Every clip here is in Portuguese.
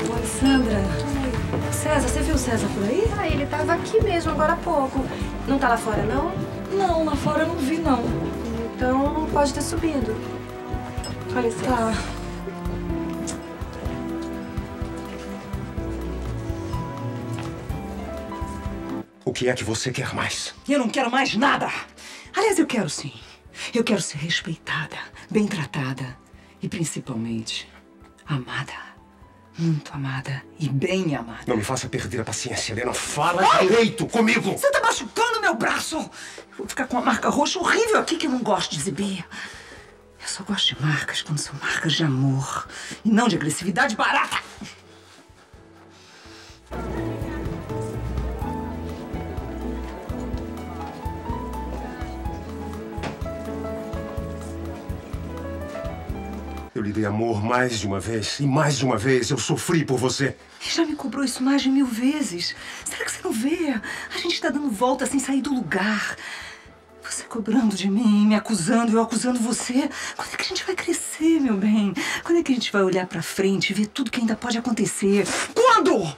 Oi, Sandra. César, você viu o César por aí? Ah, ele tava aqui mesmo agora há pouco. Não tá lá fora, não? Não, lá fora eu não vi, não. Então não pode ter subido. Com licença. Tá. O que é que você quer mais? Eu não quero mais nada. Aliás, eu quero sim. Eu quero ser respeitada, bem tratada e principalmente amada. Muito amada e bem amada. Não me faça perder a paciência, Helena. Fala direito comigo! Você tá machucando meu braço! Eu vou ficar com uma marca roxa horrível aqui que eu não gosto de exibir. Eu só gosto de marcas quando são marcas de amor e não de agressividade barata. Eu lhe dei amor mais de uma vez, e mais de uma vez eu sofri por você. E já me cobrou isso mais de mil vezes. Será que você não vê? A gente tá dando volta sem sair do lugar. Você cobrando de mim, me acusando, eu acusando você. Quando é que a gente vai crescer, meu bem? Quando é que a gente vai olhar pra frente e ver tudo que ainda pode acontecer? Quando?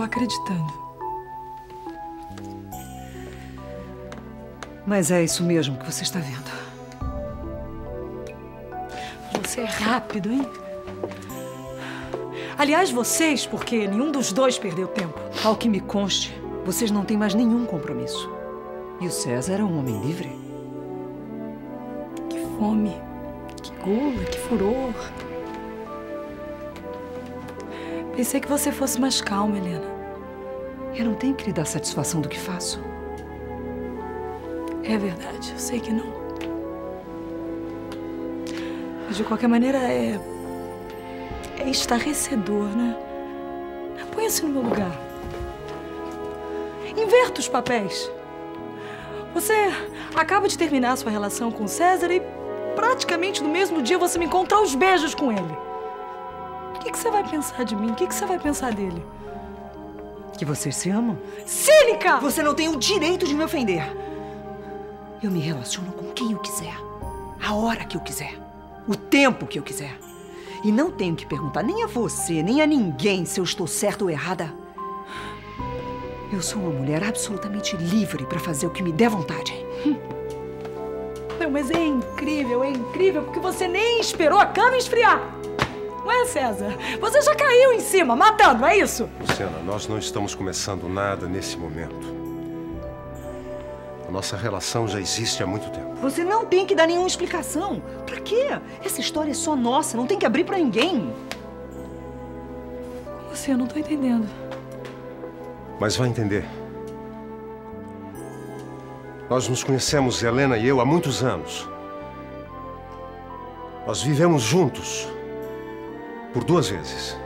Tô acreditando. Mas é isso mesmo que você está vendo. Você é rápido, hein? Aliás, vocês, porque nenhum dos dois perdeu tempo. Ao que me conste, vocês não têm mais nenhum compromisso. E o César é um homem livre. Que fome, que gula, que furor. Pensei que você fosse mais calma, Helena. Eu não tenho que lhe dar satisfação do que faço. É verdade, eu sei que não. Mas de qualquer maneira é. É estarrecedor, né? Põe-se no meu lugar. Inverta os papéis. Você acaba de terminar sua relação com César e praticamente no mesmo dia você me encontra aos beijos com ele. O que, que você vai pensar de mim? O que, que você vai pensar dele? Que vocês se amam? Cínica! Você não tem o direito de me ofender. Eu me relaciono com quem eu quiser, a hora que eu quiser, o tempo que eu quiser. E não tenho que perguntar nem a você, nem a ninguém se eu estou certa ou errada. Eu sou uma mulher absolutamente livre para fazer o que me der vontade. Não, mas é incrível, é incrível, porque você nem esperou a cama esfriar. Não é, César? Você já caiu em cima, matando, é isso? Luciana, nós não estamos começando nada nesse momento. A nossa relação já existe há muito tempo. Você não tem que dar nenhuma explicação. Pra quê? Essa história é só nossa, não tem que abrir pra ninguém. Como assim? Eu não tô entendendo. Mas vai entender. Nós nos conhecemos, Helena e eu, há muitos anos. Nós vivemos juntos por duas vezes.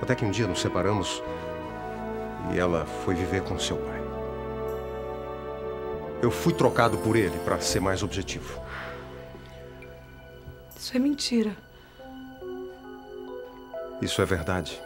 Até que um dia nos separamos e ela foi viver com seu pai. Eu fui trocado por ele para ser mais objetivo. Isso é mentira. Isso é verdade.